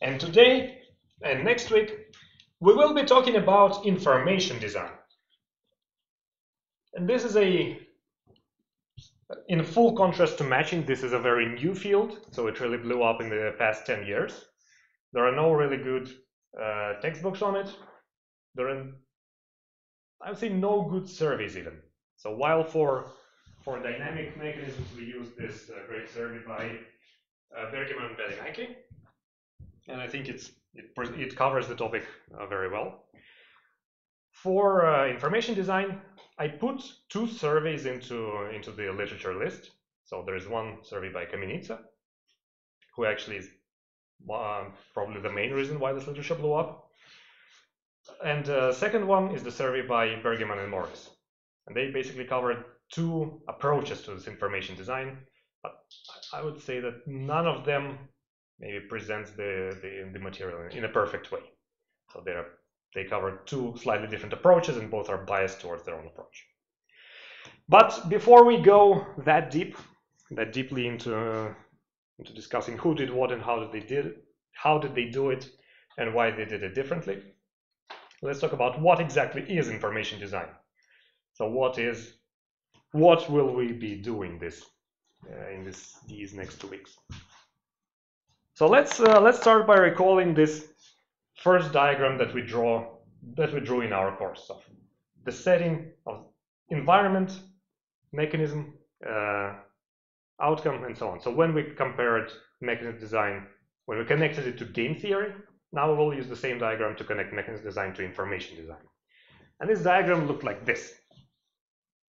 And today and next week, we will be talking about information design. And this is a, in full contrast to matching, this is a very new field, so it really blew up in the past 10 years. There are no really good uh, textbooks on it. There are, I would say, no good surveys even. So while for for dynamic mechanisms we use this uh, great survey by uh, Bergemann and Välimäki, and I think it's it, it covers the topic uh, very well. For uh, information design, I put two surveys into into the literature list. So there is one survey by Kamenica, who actually is uh, probably the main reason why this literature blew up. And the uh, second one is the survey by Bergemann and Morris. And they basically covered two approaches to this information design. But I would say that none of them maybe presents the, the, the material in a perfect way. So they they cover two slightly different approaches and both are biased towards their own approach. But before we go that deep, that deeply into, uh, into discussing who did what and how did they did it, how did they do it and why they did it differently, let's talk about what exactly is information design. So what is what will we be doing this uh, in this these next two weeks? So let's uh, let's start by recalling this first diagram that we draw that we drew in our course of the setting of environment, mechanism, uh, outcome, and so on. So when we compared mechanism design, when we connected it to game theory, now we will use the same diagram to connect mechanism design to information design. And this diagram looked like this.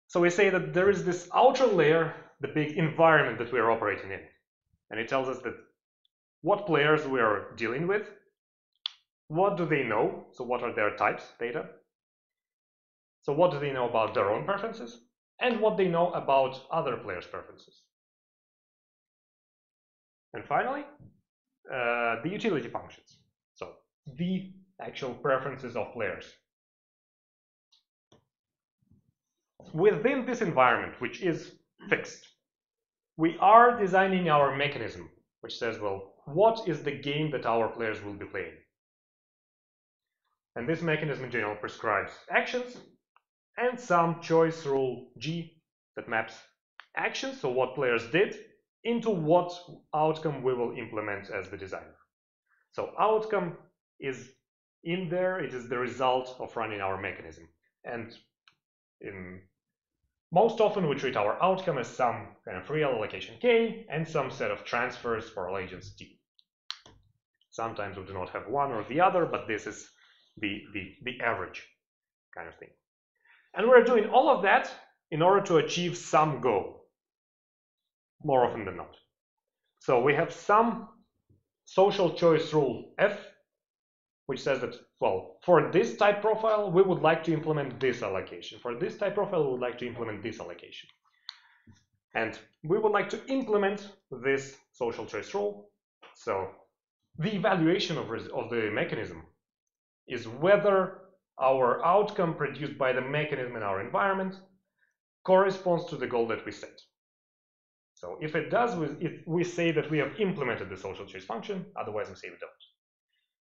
So we say that there is this outer layer, the big environment that we are operating in. And it tells us that what players we are dealing with, what do they know, so what are their types, theta, so what do they know about their own preferences, and what they know about other players' preferences. And finally, uh, the utility functions, so the actual preferences of players. Within this environment, which is fixed, we are designing our mechanism, which says, well, what is the game that our players will be playing. And this mechanism in general prescribes actions and some choice rule G that maps actions, so what players did, into what outcome we will implement as the designer. So outcome is in there, it is the result of running our mechanism. And in most often we treat our outcome as some kind of real allocation K and some set of transfers for agents T. Sometimes we do not have one or the other, but this is the, the, the average kind of thing. And we're doing all of that in order to achieve some goal, more often than not. So we have some social choice rule F, which says that, well, for this type profile, we would like to implement this allocation. For this type profile, we would like to implement this allocation. And we would like to implement this social choice rule. So the evaluation of, of the mechanism is whether our outcome produced by the mechanism in our environment corresponds to the goal that we set. So if it does, if we say that we have implemented the social choice function, otherwise we say we don't.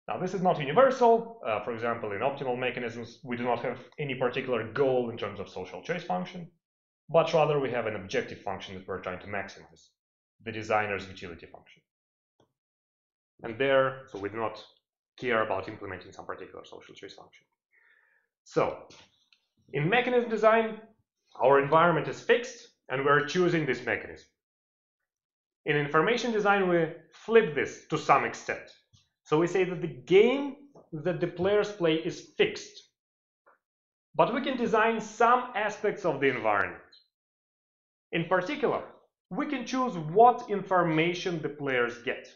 Now this is not universal. Uh, for example, in optimal mechanisms, we do not have any particular goal in terms of social choice function, but rather we have an objective function that we're trying to maximize, the designer's utility function. And there, so we do not care about implementing some particular social choice function. So in mechanism design, our environment is fixed and we're choosing this mechanism. In information design, we flip this to some extent. So we say that the game that the players play is fixed, but we can design some aspects of the environment. In particular, we can choose what information the players get.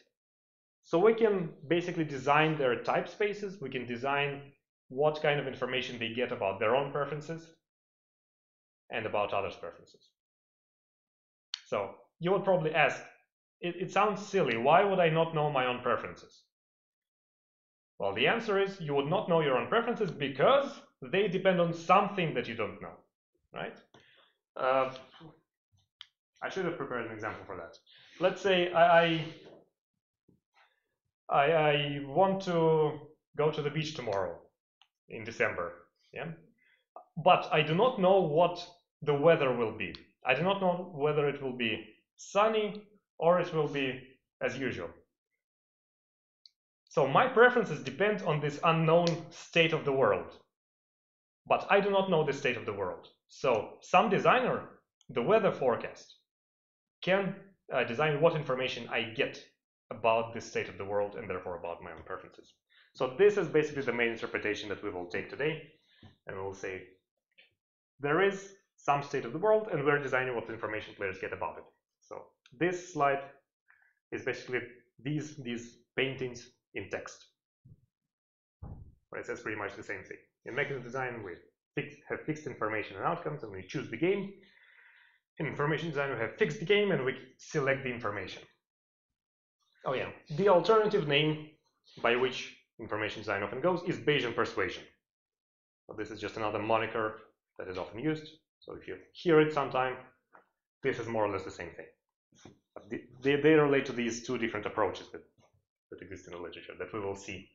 So we can basically design their type spaces. We can design what kind of information they get about their own preferences and about others' preferences. So you would probably ask, it, it sounds silly. Why would I not know my own preferences? Well, the answer is you would not know your own preferences because they depend on something that you don't know, right? Uh, I should have prepared an example for that. Let's say I, I I, I want to go to the beach tomorrow in December. Yeah, but I do not know what the weather will be. I do not know whether it will be sunny or it will be as usual. So my preferences depend on this unknown state of the world. But I do not know the state of the world. So some designer, the weather forecast, can uh, design what information I get about the state of the world and therefore about my own preferences. So this is basically the main interpretation that we will take today. And we will say there is some state of the world and we're designing what information players get about it. So this slide is basically these, these paintings in text. It says pretty much the same thing. In mechanism design, we fix, have fixed information and outcomes and we choose the game. In information design, we have fixed the game and we select the information. Oh yeah, the alternative name by which information design often goes is Bayesian persuasion. So this is just another moniker that is often used. So if you hear it sometime, this is more or less the same thing. They, they relate to these two different approaches that, that exist in the literature that we will see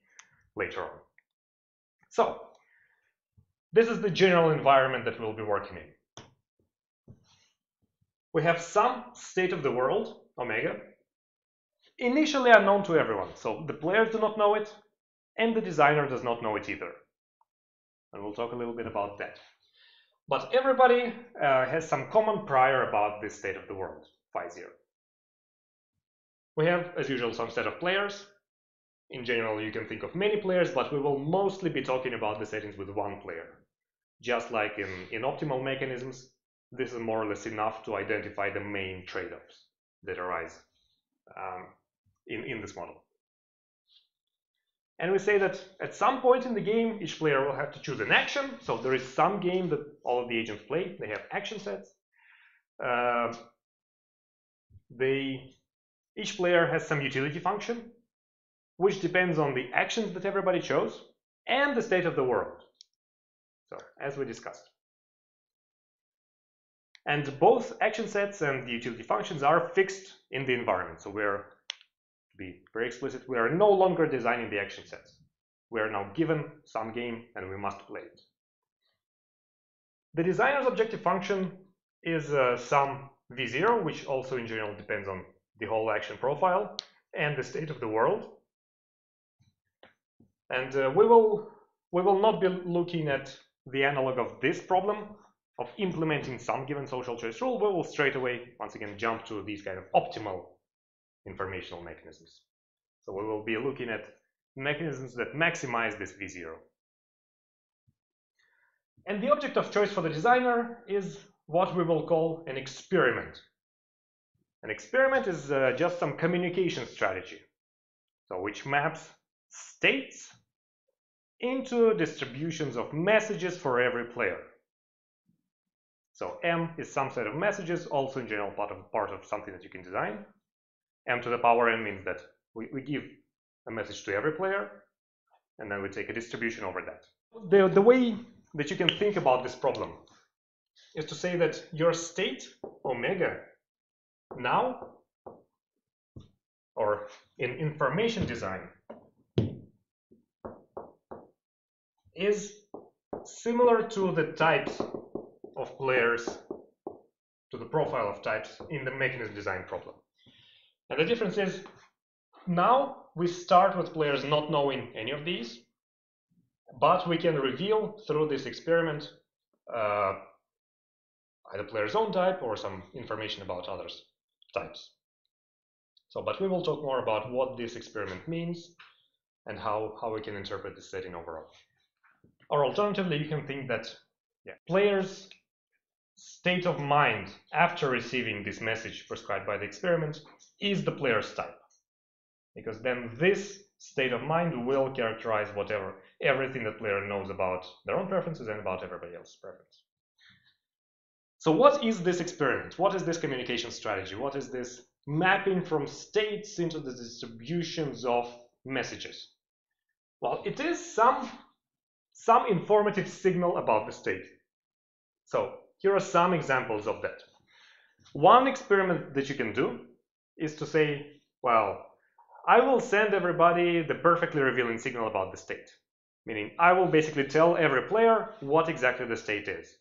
later on. So, this is the general environment that we'll be working in. We have some state of the world, omega, initially unknown to everyone. So the players do not know it, and the designer does not know it either. And we'll talk a little bit about that. But everybody uh, has some common prior about this state of the world, 0. We have, as usual, some set of players. In general, you can think of many players, but we will mostly be talking about the settings with one player. Just like in, in optimal mechanisms, this is more or less enough to identify the main trade-offs that arise um, in, in this model. And we say that at some point in the game, each player will have to choose an action. So there is some game that all of the agents play. They have action sets. Uh, they each player has some utility function, which depends on the actions that everybody chose and the state of the world. So, as we discussed. And both action sets and the utility functions are fixed in the environment. So we're, to be very explicit, we are no longer designing the action sets. We are now given some game and we must play it. The designer's objective function is uh, some v0, which also in general depends on the whole action profile and the state of the world. And uh, we will we will not be looking at the analog of this problem of implementing some given social choice rule. We will straight away, once again, jump to these kind of optimal informational mechanisms. So we will be looking at mechanisms that maximize this V0. And the object of choice for the designer is what we will call an experiment. An experiment is uh, just some communication strategy, so which maps states into distributions of messages for every player. So M is some set of messages, also in general part of, part of something that you can design. M to the power n means that we, we give a message to every player, and then we take a distribution over that. The, the way that you can think about this problem is to say that your state, omega, now, or in information design, is similar to the types of players, to the profile of types in the mechanism design problem. And the difference is now we start with players not knowing any of these, but we can reveal through this experiment uh, either player's own type or some information about others types. So, but we will talk more about what this experiment means and how, how we can interpret the setting overall. Or alternatively, you can think that yeah, players' state of mind after receiving this message prescribed by the experiment is the player's type. Because then this state of mind will characterize whatever, everything that player knows about their own preferences and about everybody else's preference. So what is this experiment? What is this communication strategy? What is this mapping from states into the distributions of messages? Well, it is some, some informative signal about the state. So here are some examples of that. One experiment that you can do is to say, well, I will send everybody the perfectly revealing signal about the state. Meaning I will basically tell every player what exactly the state is.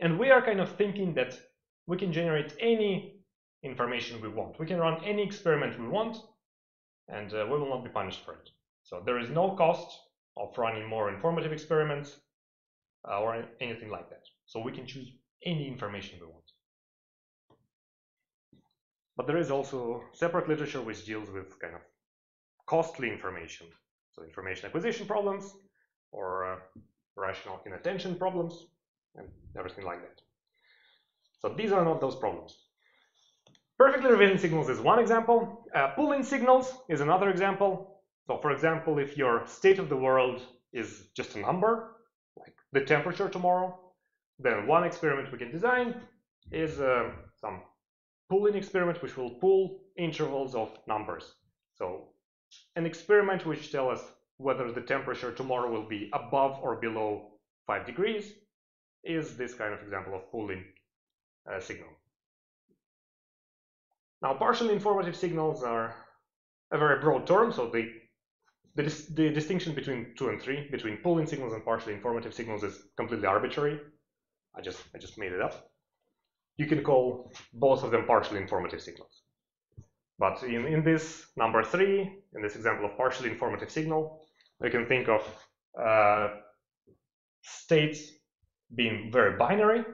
And we are kind of thinking that we can generate any information we want. We can run any experiment we want, and uh, we will not be punished for it. So there is no cost of running more informative experiments or anything like that. So we can choose any information we want. But there is also separate literature which deals with kind of costly information. So information acquisition problems or uh, rational inattention problems and everything like that. So these are not those problems. Perfectly revealing signals is one example. Uh, pooling signals is another example. So for example, if your state of the world is just a number, like the temperature tomorrow, then one experiment we can design is uh, some pooling experiment which will pool intervals of numbers. So an experiment which tell us whether the temperature tomorrow will be above or below 5 degrees is this kind of example of pooling uh, signal. Now partially informative signals are a very broad term, so the, the, dis the distinction between 2 and 3, between pooling signals and partially informative signals is completely arbitrary. I just, I just made it up. You can call both of them partially informative signals. But in, in this number 3, in this example of partially informative signal, we can think of uh, states being very binary,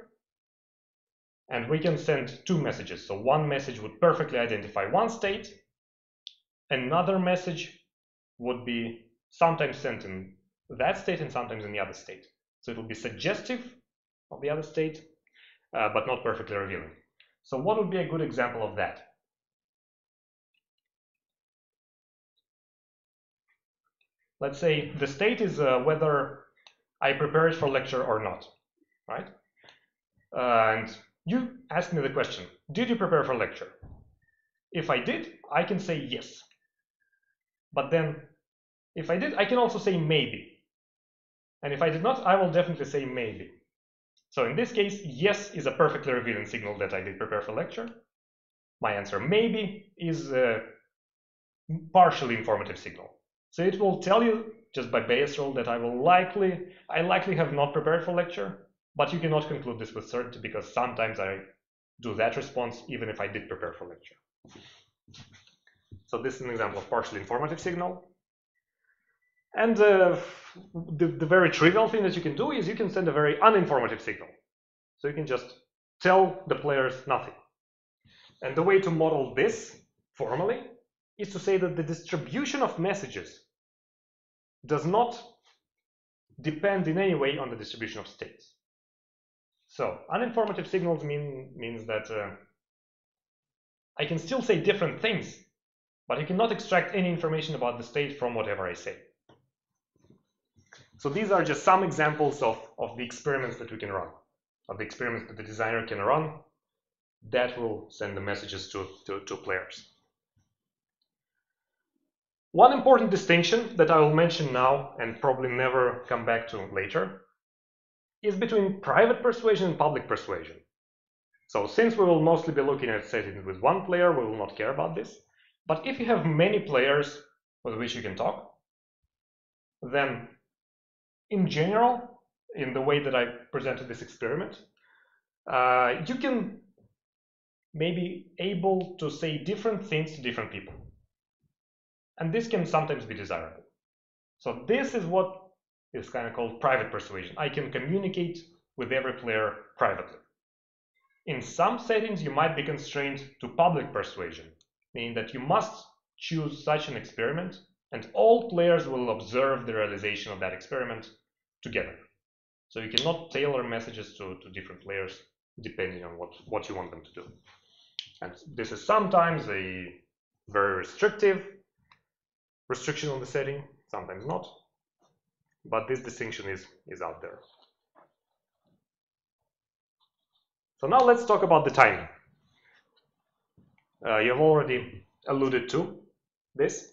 and we can send two messages. So one message would perfectly identify one state, another message would be sometimes sent in that state and sometimes in the other state. So it will be suggestive of the other state, uh, but not perfectly revealing. So what would be a good example of that? Let's say the state is uh, whether I prepared for lecture or not right? and you asked me the question, did you prepare for lecture? If I did, I can say yes. But then, if I did, I can also say maybe. And if I did not, I will definitely say maybe. So in this case, yes is a perfectly revealing signal that I did prepare for lecture. My answer maybe is a partially informative signal. So it will tell you just by Bayes rule that I will likely, I likely have not prepared for lecture, but you cannot conclude this with certainty because sometimes I do that response even if I did prepare for lecture. So this is an example of partially informative signal. And uh, the, the very trivial thing that you can do is you can send a very uninformative signal. So you can just tell the players nothing. And the way to model this formally is to say that the distribution of messages does not depend in any way on the distribution of states. So uninformative signals mean means that uh, I can still say different things, but I cannot extract any information about the state from whatever I say. So these are just some examples of, of the experiments that we can run, of the experiments that the designer can run that will send the messages to, to, to players. One important distinction that I will mention now and probably never come back to later is between private persuasion and public persuasion. So since we will mostly be looking at settings with one player, we will not care about this. But if you have many players with which you can talk, then in general, in the way that I presented this experiment, uh, you can maybe able to say different things to different people. And this can sometimes be desirable. So this is what is kind of called private persuasion. I can communicate with every player privately. In some settings, you might be constrained to public persuasion, meaning that you must choose such an experiment and all players will observe the realization of that experiment together. So you cannot tailor messages to, to different layers depending on what, what you want them to do. And this is sometimes a very restrictive restriction on the setting, sometimes not but this distinction is, is out there. So now let's talk about the timing. Uh, you've already alluded to this,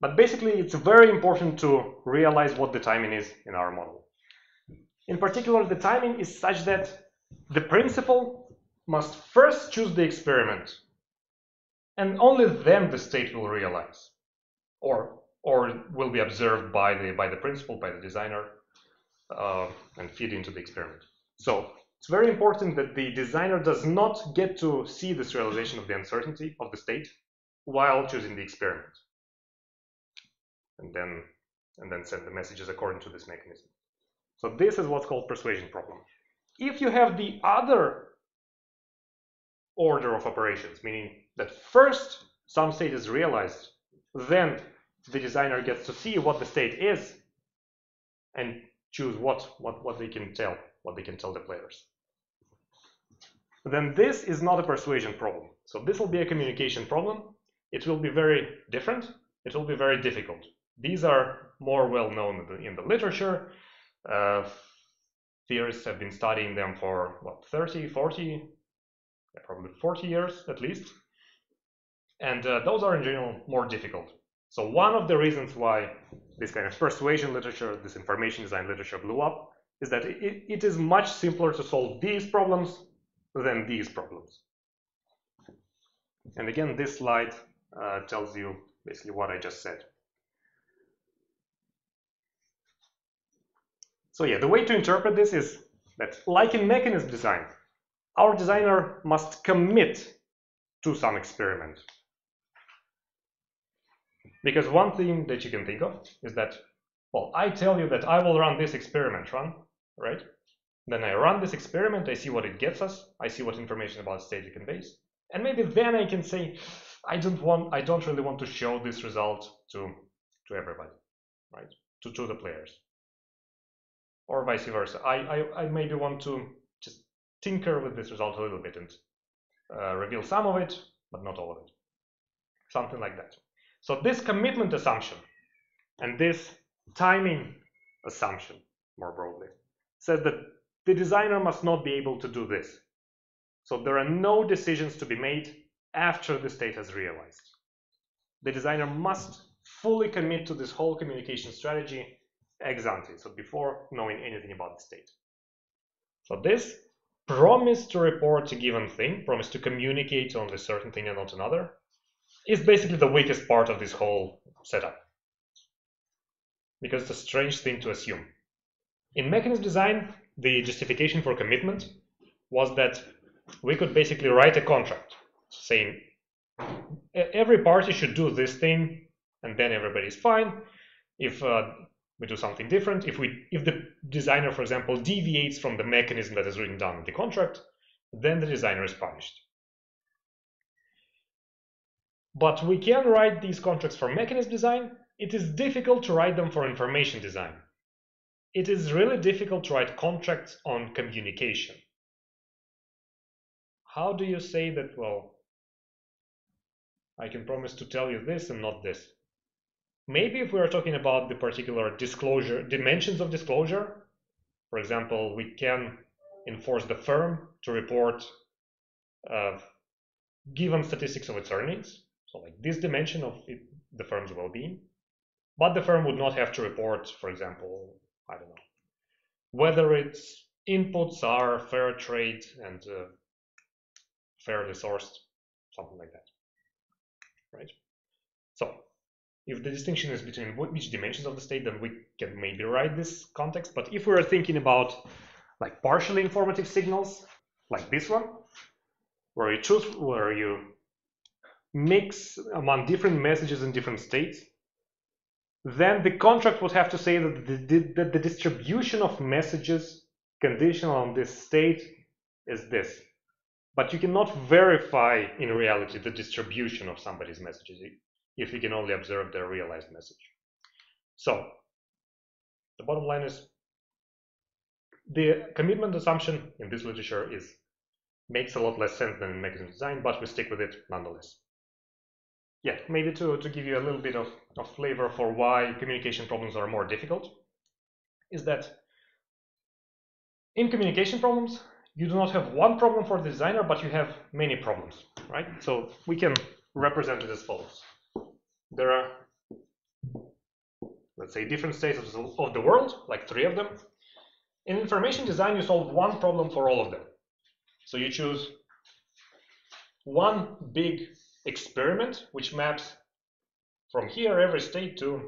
but basically it's very important to realize what the timing is in our model. In particular, the timing is such that the principal must first choose the experiment and only then the state will realize, or or will be observed by the by the principal, by the designer, uh, and feed into the experiment. So it's very important that the designer does not get to see this realization of the uncertainty of the state while choosing the experiment, and then and then send the messages according to this mechanism. So this is what's called persuasion problem. If you have the other order of operations, meaning that first some state is realized, then the designer gets to see what the state is and choose what, what, what they can tell, what they can tell the players. Then this is not a persuasion problem. So this will be a communication problem. It will be very different. It will be very difficult. These are more well known in the literature. Uh, theorists have been studying them for what 30, 40, probably 40 years at least. And uh, those are in general more difficult. So one of the reasons why this kind of persuasion literature, this information design literature blew up, is that it, it is much simpler to solve these problems than these problems. And again, this slide uh, tells you basically what I just said. So yeah, the way to interpret this is that like in mechanism design, our designer must commit to some experiment. Because one thing that you can think of is that, well, I tell you that I will run this experiment, run, right? Then I run this experiment, I see what it gets us, I see what information about state it conveys, and maybe then I can say, I don't want, I don't really want to show this result to, to everybody, right? To, to the players. Or vice versa. I, I, I maybe want to just tinker with this result a little bit and uh, reveal some of it, but not all of it. Something like that. So this commitment assumption and this timing assumption, more broadly, says that the designer must not be able to do this. So there are no decisions to be made after the state has realized. The designer must fully commit to this whole communication strategy ex ante, so before knowing anything about the state. So this promise to report a given thing, promise to communicate on a certain thing and not another, is basically the weakest part of this whole setup. Because it's a strange thing to assume. In mechanism design, the justification for commitment was that we could basically write a contract saying every party should do this thing and then everybody's fine. If uh, we do something different, if we if the designer, for example, deviates from the mechanism that is written down in the contract, then the designer is punished. But we can write these contracts for mechanism design. It is difficult to write them for information design. It is really difficult to write contracts on communication. How do you say that, well, I can promise to tell you this and not this? Maybe if we are talking about the particular disclosure, dimensions of disclosure, for example, we can enforce the firm to report uh, given statistics of its earnings. So like this dimension of it, the firm's well-being, but the firm would not have to report, for example, I don't know, whether its inputs are fair trade and uh, fairly sourced, something like that, right? So if the distinction is between which dimensions of the state, then we can maybe write this context. But if we're thinking about like partially informative signals, like this one, where you choose, where you mix among different messages in different states, then the contract would have to say that the, that the distribution of messages conditional on this state is this. But you cannot verify in reality the distribution of somebody's messages if you can only observe their realized message. So the bottom line is the commitment assumption in this literature is makes a lot less sense than in mechanism design, but we stick with it nonetheless yeah, maybe to, to give you a little bit of, of flavor for why communication problems are more difficult, is that in communication problems, you do not have one problem for the designer, but you have many problems, right? So we can represent it as follows. There are, let's say, different states of the world, like three of them. In information design, you solve one problem for all of them. So you choose one big experiment which maps from here every state to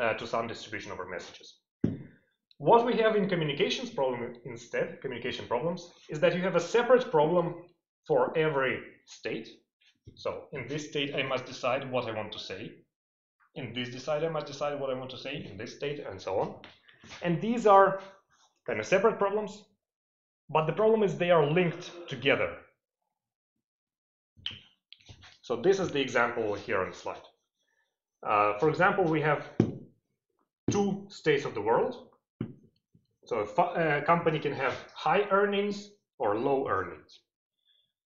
uh, to some distribution over messages. What we have in communications problem instead, communication problems, is that you have a separate problem for every state. So in this state, I must decide what I want to say. In this decide, I must decide what I want to say in this state, and so on. And these are kind of separate problems, but the problem is they are linked together. So this is the example here on the slide. Uh, for example, we have two states of the world. So a, a company can have high earnings or low earnings.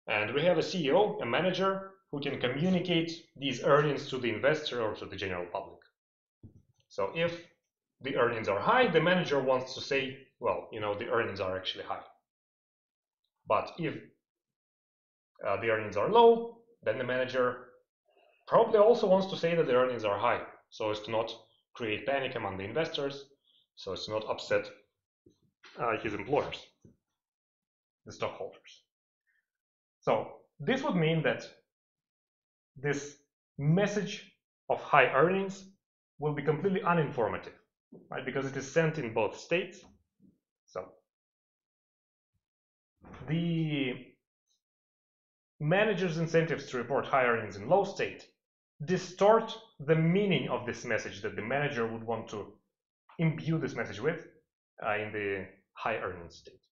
And we have a CEO, a manager, who can communicate these earnings to the investor or to the general public. So if the earnings are high, the manager wants to say, well, you know, the earnings are actually high. But if uh, the earnings are low, then the manager probably also wants to say that the earnings are high, so as to not create panic among the investors, so as to not upset uh, his employers, the stockholders. So this would mean that this message of high earnings will be completely uninformative, right? Because it is sent in both states. So the manager's incentives to report high earnings in low state distort the meaning of this message that the manager would want to imbue this message with uh, in the high earnings state.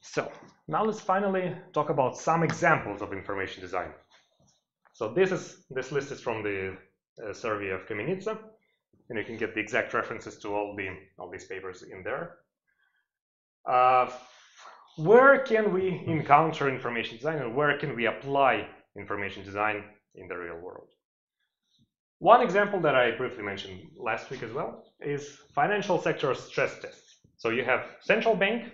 So now let's finally talk about some examples of information design. So this is this list is from the uh, survey of Kamenica, and you can get the exact references to all the all these papers in there. Uh, where can we encounter information design and where can we apply information design in the real world? One example that I briefly mentioned last week as well is financial sector stress tests. So you have central bank,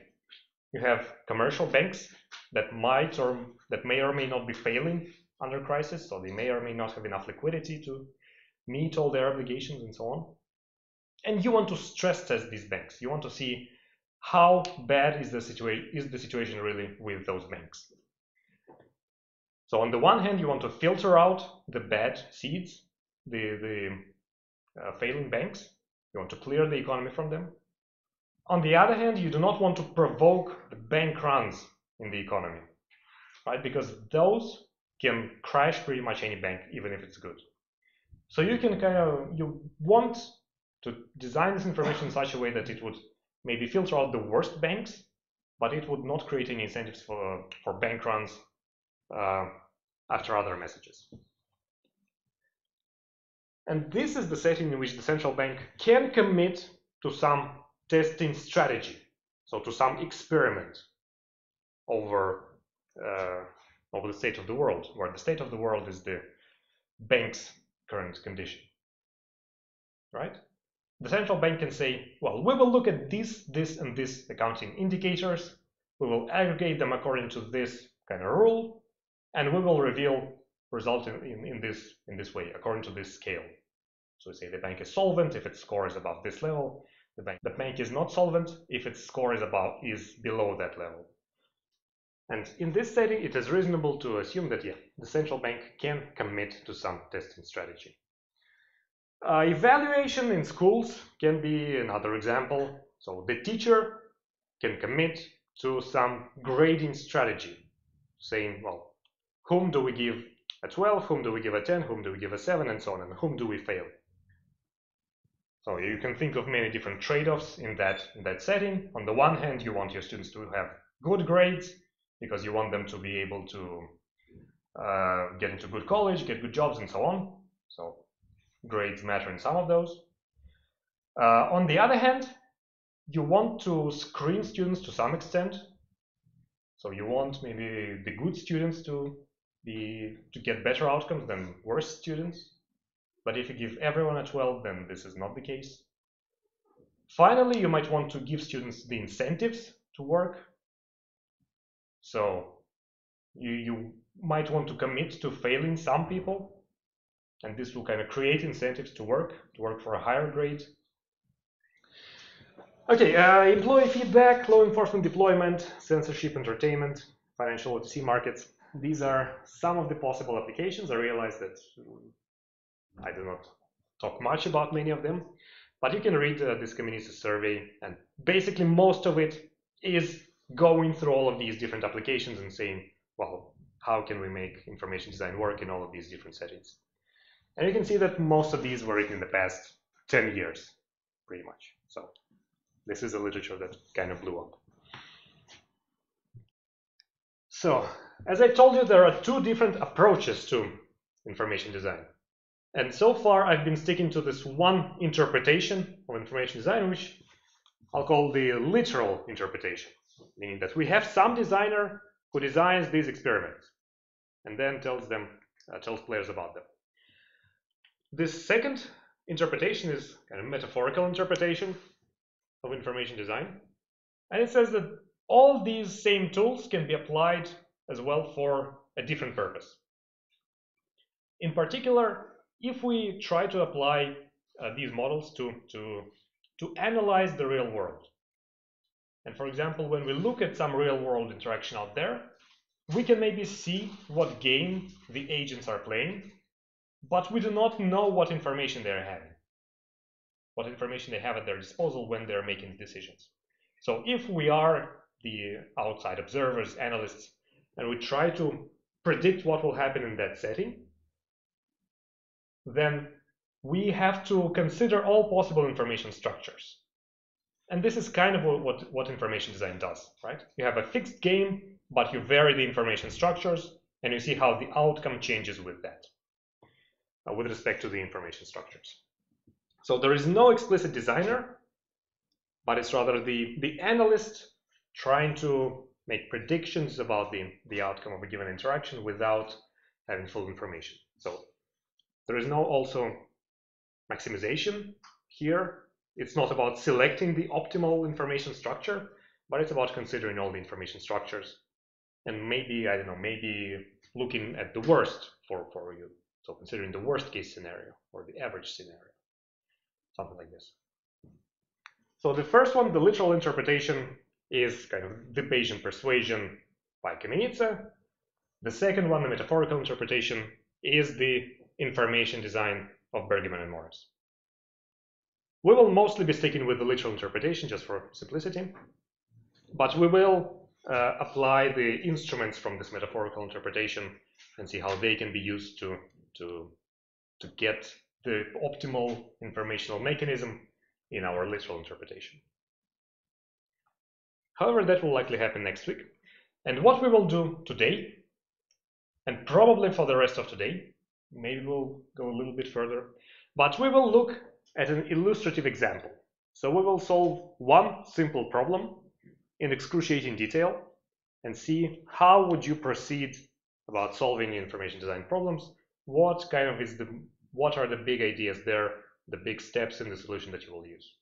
you have commercial banks that might or that may or may not be failing under crisis, so they may or may not have enough liquidity to meet all their obligations and so on. And you want to stress test these banks. You want to see how bad is the situation is the situation really with those banks. So on the one hand, you want to filter out the bad seeds, the the uh, failing banks. You want to clear the economy from them. On the other hand, you do not want to provoke the bank runs in the economy, right? Because those can crash pretty much any bank, even if it's good. So you can kind of you want to design this information in such a way that it would maybe filter out the worst banks, but it would not create any incentives for, for bank runs uh, after other messages. And this is the setting in which the central bank can commit to some testing strategy, so to some experiment over, uh, over the state of the world, where the state of the world is the bank's current condition, right? the central bank can say, well, we will look at this, this, and this accounting indicators. We will aggregate them according to this kind of rule, and we will reveal result in, in, in this in this way according to this scale. So we say the bank is solvent if its score is above this level. The bank the bank is not solvent if its score is above is below that level. And in this setting, it is reasonable to assume that yeah, the central bank can commit to some testing strategy. Uh, evaluation in schools can be another example. So the teacher can commit to some grading strategy, saying, well, whom do we give a 12, whom do we give a 10, whom do we give a 7, and so on, and whom do we fail? So you can think of many different trade-offs in that, in that setting. On the one hand, you want your students to have good grades because you want them to be able to uh, get into good college, get good jobs, and so on. So grades matter in some of those. Uh, on the other hand, you want to screen students to some extent. So you want maybe the good students to be to get better outcomes than worse students. But if you give everyone a 12, then this is not the case. Finally, you might want to give students the incentives to work. So you, you might want to commit to failing some people and this will kind of create incentives to work, to work for a higher grade. Okay, uh, employee feedback, law enforcement deployment, censorship, entertainment, financial OTC markets. these are some of the possible applications. I realize that I do not talk much about many of them, but you can read uh, this Kamenica survey, and basically most of it is going through all of these different applications and saying, well, how can we make information design work in all of these different settings? And you can see that most of these were written in the past 10 years, pretty much. So this is a literature that kind of blew up. So, as I told you, there are two different approaches to information design. And so far, I've been sticking to this one interpretation of information design, which I'll call the literal interpretation, meaning that we have some designer who designs these experiments and then tells them, uh, tells players about them. This second interpretation is kind of a metaphorical interpretation of information design. And it says that all these same tools can be applied as well for a different purpose. In particular, if we try to apply uh, these models to, to, to analyze the real world, and for example, when we look at some real world interaction out there, we can maybe see what game the agents are playing, but we do not know what information they're having, what information they have at their disposal when they're making decisions. So if we are the outside observers, analysts, and we try to predict what will happen in that setting, then we have to consider all possible information structures. And this is kind of what, what information design does, right? You have a fixed game, but you vary the information structures, and you see how the outcome changes with that, uh, with respect to the information structures. So there is no explicit designer, but it's rather the, the analyst trying to make predictions about the, the outcome of a given interaction without having full information. So there is no also maximization here. It's not about selecting the optimal information structure, but it's about considering all the information structures and maybe, I don't know, maybe looking at the worst for, for you. So considering the worst case scenario or the average scenario, something like this. So the first one, the literal interpretation, is kind of the Bayesian persuasion by Kamenica. The second one, the metaphorical interpretation, is the information design of Bergemann and Morris. We will mostly be sticking with the literal interpretation just for simplicity, but we will uh, apply the instruments from this metaphorical interpretation and see how they can be used to, to, to get the optimal informational mechanism in our literal interpretation. However, that will likely happen next week. And what we will do today, and probably for the rest of today, maybe we'll go a little bit further, but we will look at an illustrative example. So we will solve one simple problem in excruciating detail and see how would you proceed about solving information design problems, what kind of is the, what are the big ideas there, the big steps in the solution that you will use.